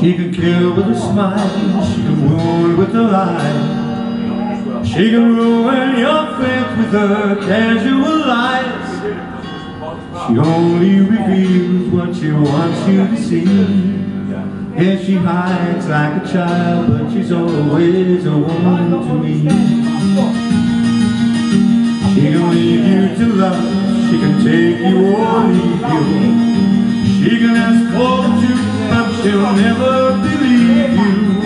She can kill with a smile, she can wound with a lie. She can ruin your faith with her casual lies. She only reveals what she wants you to see. Yeah, she hides like a child, but she's always a woman to me. She can leave you to love, she can take you or leave you. She can ask for truth, but she'll never believe you.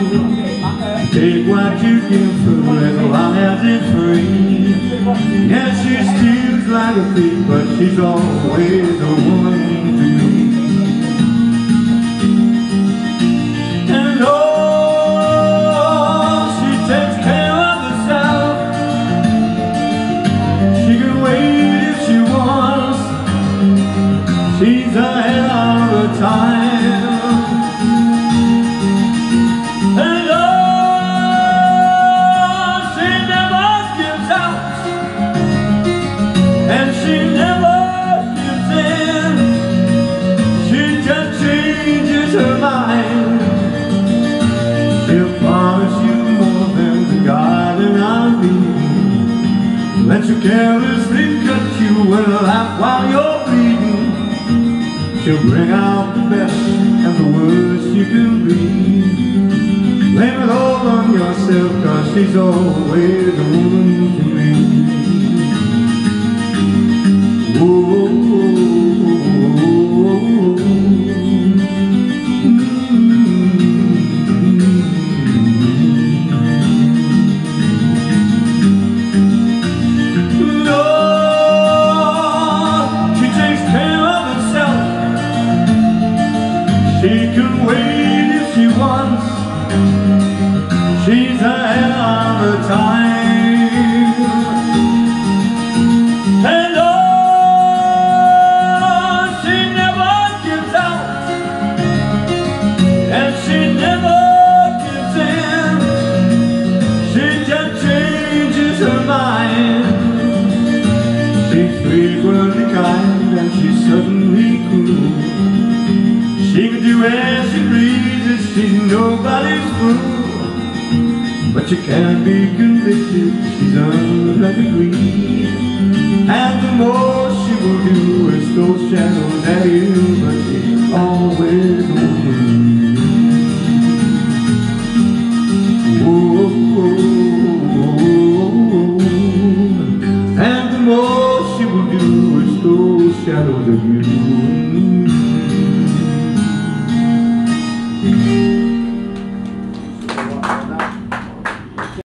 Take what you give her as long as it's free. Yeah, she steals like a thief, but she's always a woman carelessly cut you and laugh while you're bleeding She'll bring out the best and the worst you can be. Blame it all on yourself cause she's always a woman She's ahead of her time. And oh, she never gives out. And she never gives in. She just changes her mind. She's frequently kind and she's suddenly cruel she can do as she pleases, she's nobody's fool But you can't be convicted, she's green And the more she will do is throw shadows at you But she's always woman Whoa, And the more she will do is throw shadows at you